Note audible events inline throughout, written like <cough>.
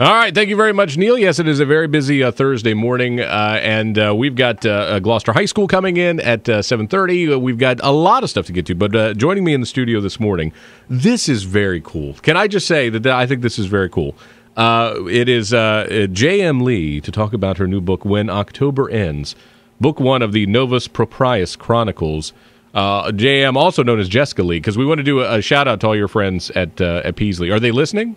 All right, thank you very much, Neil. Yes, it is a very busy uh, Thursday morning, uh, and uh, we've got uh, Gloucester High School coming in at uh, seven thirty. We've got a lot of stuff to get to, but uh, joining me in the studio this morning, this is very cool. Can I just say that I think this is very cool? it is J.M. Lee to talk about her new book, When October Ends, book one of the Novus Proprius Chronicles. J.M., also known as Jessica Lee, because we want to do a, a, shout out to all your friends at at Peasley. Are they listening?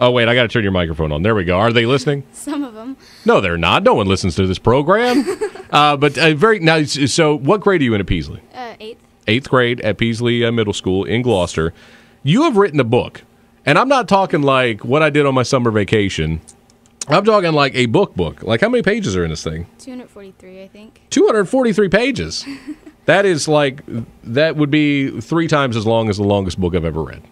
Oh wait, I got to turn your microphone on. There we go. Are they listening? <laughs> Some of them. No, they're not. No one listens to this program. <laughs> uh, but uh, very now. So, what grade are you in at Peasley? Uh, eighth. Eighth grade at Peasley uh, Middle School in Gloucester. You have written a book, and I'm not talking like what I did on my summer vacation. I'm talking like a book book. Like how many pages are in this thing? 243, I think. 243 pages. <laughs> that is like that would be three times as long as the longest book I've ever read.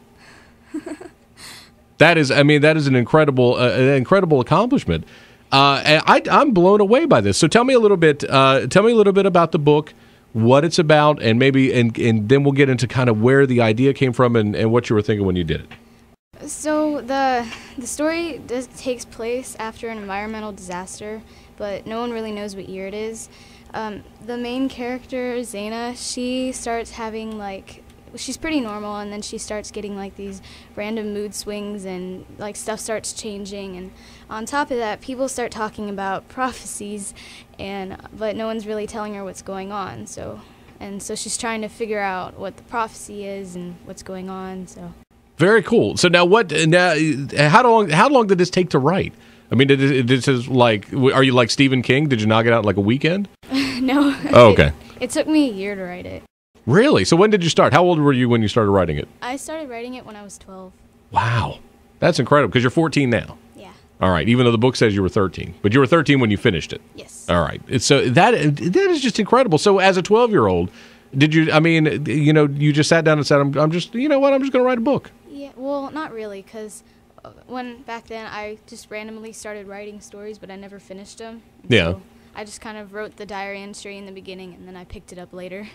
That is, I mean, that is an incredible, uh, an incredible accomplishment. Uh, I, am blown away by this. So tell me a little bit. Uh, tell me a little bit about the book, what it's about, and maybe, and, and then we'll get into kind of where the idea came from and, and what you were thinking when you did it. So the the story does, takes place after an environmental disaster, but no one really knows what year it is. Um, the main character, Zaina, she starts having like she's pretty normal and then she starts getting like these random mood swings and like stuff starts changing and on top of that people start talking about <laughs> prophecies and but no one's really telling her what's going on so and so she's trying to figure out what the prophecy is and what's going on so very cool so now what now how long how long did this take to write I mean, this is like, are you like Stephen King? Did you knock it out in like a weekend? <laughs> no. Oh, okay. It, <laughs> it took me a year to write it. Really? So when did you start? How old were you when you started writing it? I started writing it when I was 12. Wow. That's incredible because you're 14 now. Yeah. All right, even though the book says you were 13, but you were 13 when you finished it. Yes. All right. So that that is just incredible. So as a 12-year-old, did you I mean, you know, you just sat down and said I'm, I'm just, you know what? I'm just going to write a book. Yeah, well, not really cuz uh, when back then I just randomly started writing stories, but I never finished them. Yeah. So I just kind of wrote the diary entry in the beginning and then I picked it up later.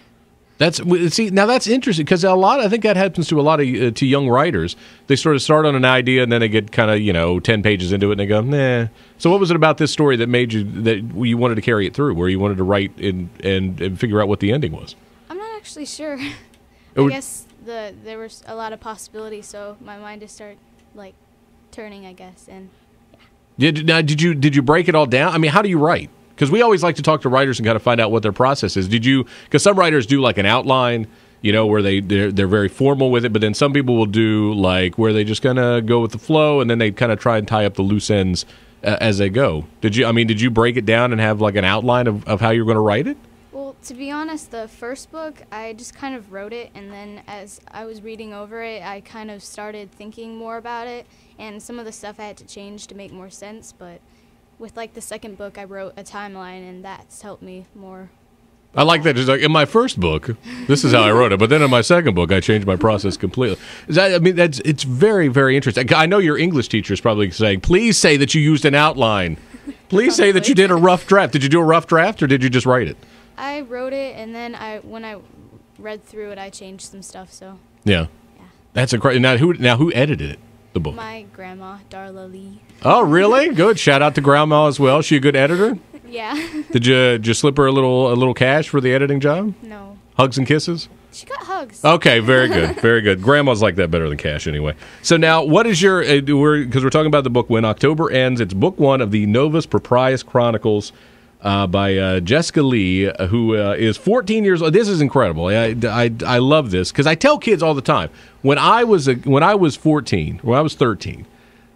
That's see now that's interesting because a lot I think that happens to a lot of uh, to young writers. They sort of start on an idea and then they get kind of you know ten pages into it and they go nah. So what was it about this story that made you that you wanted to carry it through, where you wanted to write and and, and figure out what the ending was? I'm not actually sure. <laughs> I guess the there was a lot of possibilities, so my mind just started like turning, I guess, and yeah. Did, now, did you did you break it all down? I mean, how do you write? Because we always like to talk to writers and kind of find out what their process is. Did you? Because some writers do like an outline, you know, where they they're, they're very formal with it, but then some people will do like where they just kind of go with the flow, and then they kind of try and tie up the loose ends uh, as they go. Did you? I mean, did you break it down and have like an outline of, of how you're going to write it? Well, to be honest, the first book I just kind of wrote it, and then as I was reading over it, I kind of started thinking more about it, and some of the stuff I had to change to make more sense, but with like the second book, I wrote a timeline, and that's helped me more. I like that. Just like in my first book, this is how I wrote it, but then in my second book, I changed my process completely. Is that? I mean, that's it's very, very interesting. I know your English teacher is probably saying, "Please say that you used an outline. Please say that you did a rough draft. Did you do a rough draft, or did you just write it?" I wrote it, and then I when I read through it, I changed some stuff. So yeah, yeah. that's incredible. Now who now who edited it? The book. My grandma, Darla Lee. Oh, really? <laughs> Good. Shout out to Grandma as well. She a good editor? Yeah. <laughs> Did you did you slip her a little a little cash for the editing job? No. Hugs and kisses? She got hugs. Okay, very good, <laughs> very good. Grandma's like that better than cash anyway. So now, what is your? Uh, we're because we're talking about the book when October ends. It's book one of the Novus Proprius Chronicles uh, by uh, Jessica Lee, uh, who uh, is 14 years old. This is incredible. I, I, I love this because I tell kids all the time when I was a, when I was 14, when I was 13.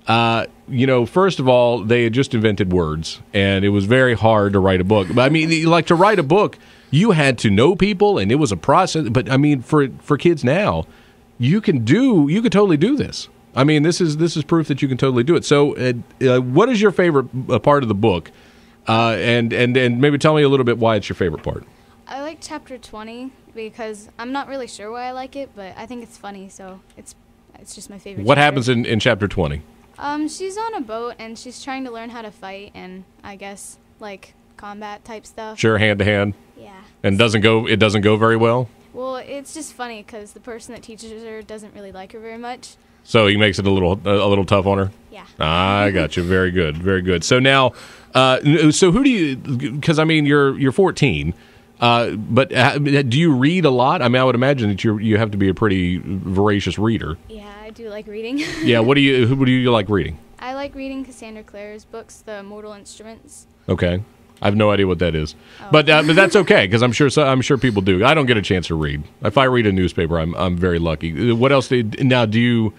Uh, you know, first of all, they had just invented words, and it was very hard to write a book. But I mean, like to write a book, you had to know people, and it was a process. But I mean, for for kids now, you can do you can totally do this. I mean, this is this is proof that you can totally do it. So, uh, what is your favorite part of the book? Uh, and and and maybe tell me a little bit why it's your favorite part. I like chapter twenty because I'm not really sure why I like it, but I think it's funny, so it's it's just my favorite. What chapter. happens in, in chapter twenty? Um, she's on a boat and she's trying to learn how to fight and I guess like combat type stuff. Sure, hand to hand. Yeah. And doesn't go. It doesn't go very well. Well, it's just funny because the person that teaches her doesn't really like her very much. So he makes it a little a little tough on her. Yeah. I got you. Very good. Very good. So now, uh, so who do you? Because I mean, you're you're 14. Uh, but do you read a lot? I mean, I would imagine that you you have to be a pretty voracious reader. Yeah, I do like reading. <laughs> yeah. What do you who do you like reading? I like reading Cassandra Clare's books, The Mortal Instruments. Okay. I have no idea what that is, oh. but uh, but that's okay because I'm sure so, I'm sure people do. I don't get a chance to read. If I read a newspaper, I'm I'm very lucky. What else did now? Do you?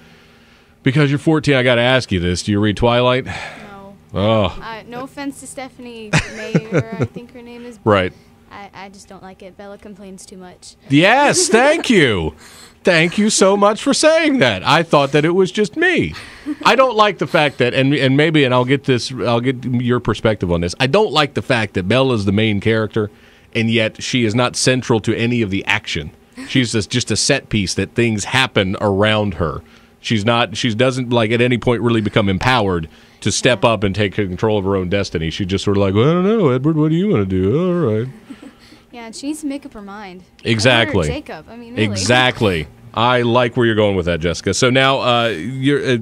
Because you're 14, I got to ask you this. Do you read Twilight? No. Oh. Uh, no offense to Stephanie Meyer, I think her name is. Right. I, I just don't like it. Bella complains too much. Yes, thank <laughs> you. Thank you so much for saying that. I thought that it was just me. I don't like the fact that, and and maybe, and I'll get this, I'll get your perspective on this. I don't like the fact that Bella is the main character, and yet she is not central to any of the action. She's just just a set piece that things happen around her. She's not. She doesn't like at any point really become empowered to step up and take control of her own destiny. She's just sort of like, well, I don't know, Edward. What do you want to do? All right. <laughs> Yeah, and she needs to make up her mind. Exactly. Jacob. I mean, really. Exactly. I like where you're going with that, Jessica. So now, uh, you're uh,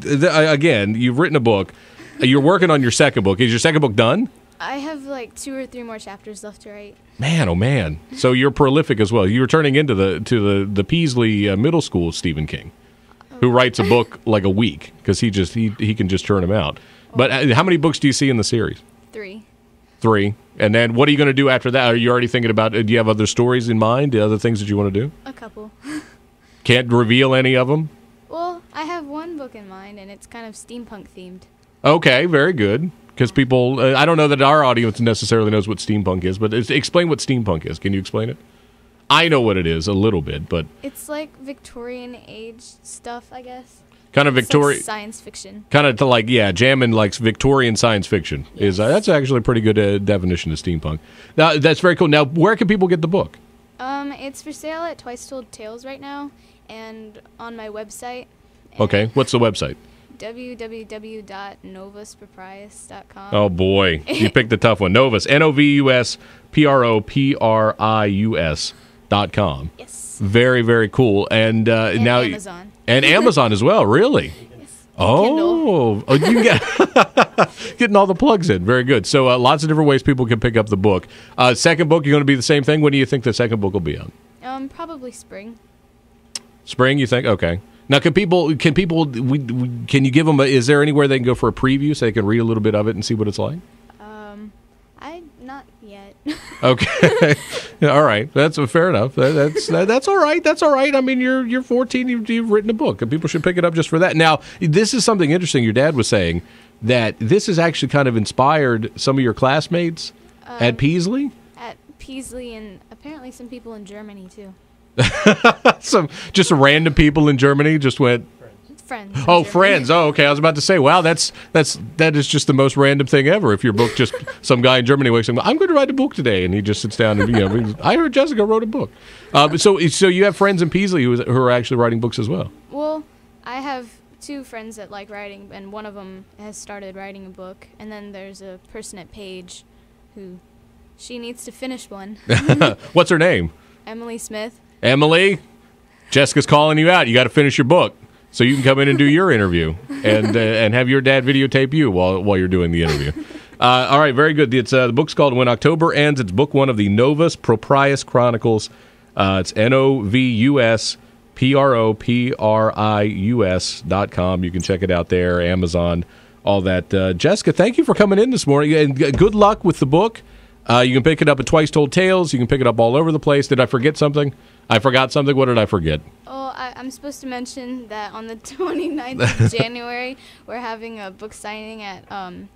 th- again, you've written a book. You're working on your second book. Is your second book done? I have like two or three more chapters left to write. Man, oh man! So you're prolific as well. You're turning into the to the the Peasley uh, Middle School Stephen King, who writes a book like a week because he just he he can just turn them out. But uh, how many books do you see in the series? Three. Three. And then what are you going to do after that? Are you already thinking about? Do you have other stories in mind? Other things that you want to do? A couple. <laughs> Can't reveal any of them. Well, I have one book in mind, and it's kind of steampunk themed. Okay, very good. Because people, uh, I don't know that our audience necessarily knows what steampunk is, but explain what steampunk is. Can you explain it? I know what it is a little bit, but it's like Victorian age stuff, I guess kind of Victorian like science fiction. Kind of to like yeah, jamming like Victorian science fiction yes. is uh, that's actually a pretty good uh, definition of steampunk. Now that's very cool. Now where can people get the book? Um, it's for sale at Twice Told Tales right now, and on my website. Okay, what's the website? www.novusproprius.com. Oh boy, you <laughs> picked the tough one. Novus, N O V U S P R O P R I U S dot com. Yes. Very very cool. And, uh, and now Amazon and Amazon as well. Really? <laughs> Oh, oh, you get <laughs> getting all the plugs in. Very good. So, uh, lots of different ways people can pick up the book. Uh, second book, you're going to be the same thing. When do you think the second book will be on? Um, probably spring. Spring, you think? Okay. Now, can people can people we, we, can you give them? A, is there anywhere they can go for a preview so they can read a little bit of it and see what it's like? <laughs> okay, <laughs> all right. That's fair enough. That, that's that, that's all right. That's all right. I mean, you're you're 14. You've, you've written a book, and people should pick it up just for that. Now, this is something interesting. Your dad was saying that this has actually kind of inspired some of your classmates um, at Peasley. At Peasley, and apparently some people in Germany too. <laughs> some just random people in Germany just went friends. Oh, friends. Oh, okay. I was about to say, wow, that's that's that is just the most random thing ever. If your book just <laughs> some guy in Germany wakes up, I'm going to write a book today, and he just sits down and you know, I heard Jessica wrote a book. Uh, so so you have friends in Peasley who, who are actually writing books as well. Well, I have two friends that like writing, and one of them has started writing a book, and then there's a person at Page who she needs to finish one. <laughs> What's her name? Emily Smith. Emily, Jessica's calling you out. You got to finish your book so you can come in and do your interview and uh, and have your dad videotape you while while you're doing the interview. Uh, all right, very good. It's uh, the book's called When October Ends. It's book one of the Novus Proprius Chronicles. Uh, it's N O V U S P R O P R I U S dot com. You can check it out there, Amazon, all that. Uh, Jessica, thank you for coming in this morning, and good luck with the book. Uh, you can pick it up at Twice Told Tales. You can pick it up all over the place. Did I forget something? I forgot something. What did I forget? Oh, I, am supposed to mention that on the <laughs> 29th of <laughs> January, we're having a book signing at, um,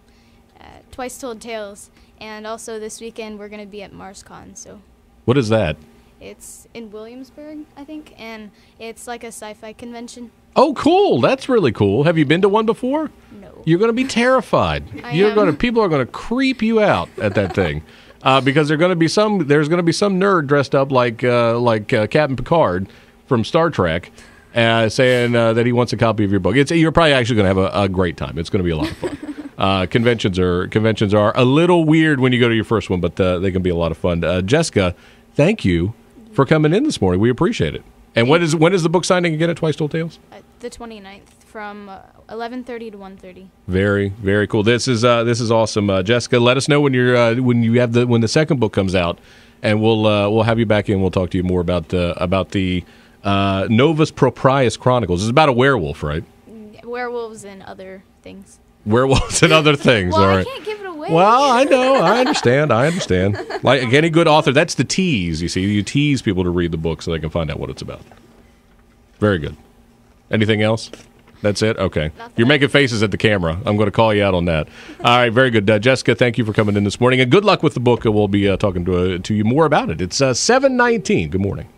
at Twice Told Tales. And also this weekend, we're going to be at MarsCon. So. What is that? It's in Williamsburg, I think, and it's like a sci-fi convention. Oh, cool! That's really cool. Have you been to one before? No. You're going to be terrified. <laughs> I You're am. going to people are going to creep you out at that thing. Uh, because there's going to be some there's going to be some nerd dressed up like uh, like uh, Captain Picard from Star Trek, uh, saying uh, that he wants a copy of your book. It's you're probably actually going to have a, a, great time. It's going to be a lot of fun. <laughs> Uh, conventions are conventions are a little weird when you go to your first one, but they can be a lot of fun. Jessica, thank you for coming in this morning. We appreciate it. And when is when is the book signing again at Twice Told Tales? Uh, the 29th from uh, 11:30 to 1:30. Very, very cool. This is uh, this is awesome, uh, Jessica. Let us know when you're uh, when you have the when the second book comes out, and we'll uh, we'll have you back in. We'll talk to you more about uh, about the uh, Novus Proprius Chronicles. It's about a werewolf, right? Werewolves and other things. Werewolves and other things. Well, all I can't give it away. Well, I know. I understand. I understand. Like any good author, that's the tease. You see, you tease people to read the book so they can find out what it's about. Very good. Anything else? That's it. Okay. Nothing. You're making faces at the camera. I'm going to call you out on that. All right. Very good, uh, Jessica. Thank you for coming in this morning, and good luck with the book. We'll be uh, talking to uh, to you more about it. It's uh, 7:19. Good morning.